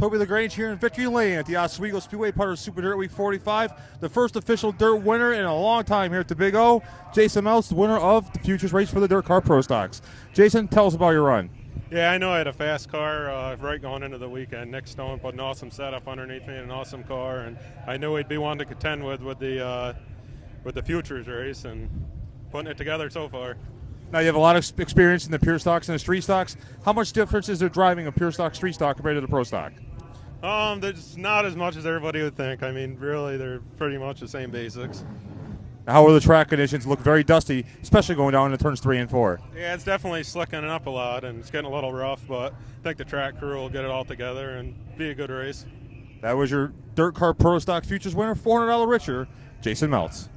Toby LaGrange here in Victory Lane at the Oswego Speedway, part of Super Dirt Week 45. The first official dirt winner in a long time here at the Big O. Jason Meltz, the winner of the Futures Race for the DIRTcar Pro Stocks. Jason, tell us about your run. Yeah, I know I had a fast car uh, right going into the weekend. Nick Stone put an awesome setup underneath me, an awesome car, and I knew he'd be one to contend with with the uh, with the futures race and putting it together so far. Now you have a lot of experience in the pure stocks and the street stocks. How much difference is there driving a pure stock street stock compared to the pro stock? Um, there's not as much as everybody would think. I mean, really, they're pretty much the same basics. How are the track conditions? Look very dusty, especially going down into turns three and four. Yeah, it's definitely slicking up a lot and it's getting a little rough, but I think the track crew will get it all together and be a good race. That was your DIRTcar Pro Stock Futures winner, $400 richer, Jason Meltz.